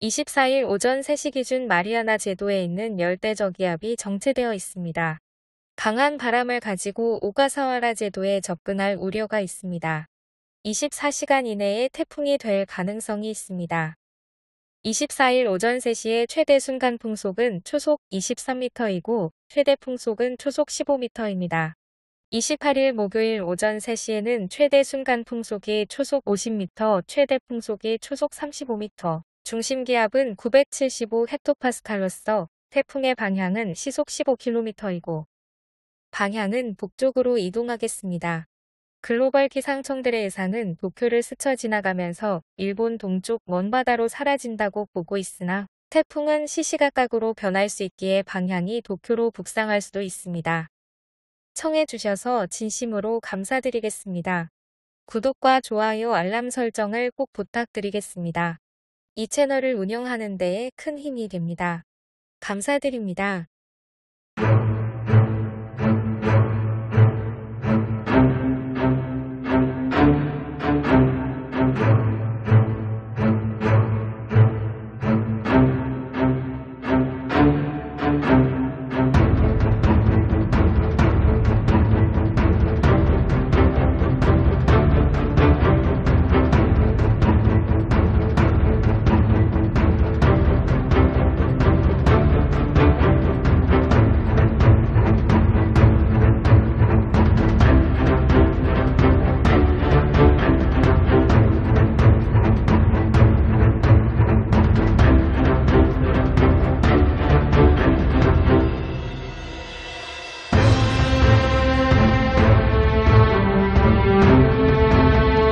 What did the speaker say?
24일 오전 3시 기준 마리아나 제도에 있는 열대 저기압이 정체되어 있습니다. 강한 바람을 가지고 오가사와라 제도에 접근할 우려가 있습니다. 24시간 이내에 태풍이 될 가능성이 있습니다. 24일 오전 3시에 최대 순간 풍속은 초속 23m이고 최대 풍속은 초속 15m입니다. 28일 목요일 오전 3시에는 최대 순간 풍속이 초속 50m, 최대 풍속이 초속 35m, 중심 기압은 975헥토파스칼로서 태풍의 방향은 시속 15km이고 방향은 북쪽으로 이동하겠습니다. 글로벌 기상청들의 예상은 도쿄를 스쳐 지나가면서 일본 동쪽 먼바다로 사라진다고 보고 있으나 태풍은 시시각각으로 변할 수 있기에 방향이 도쿄로 북상할 수도 있습니다. 청해주셔서 진심으로 감사드리겠습니다. 구독과 좋아요 알람 설정을 꼭 부탁드리겠습니다. 이 채널을 운영하는 데에 큰 힘이 됩니다. 감사드립니다.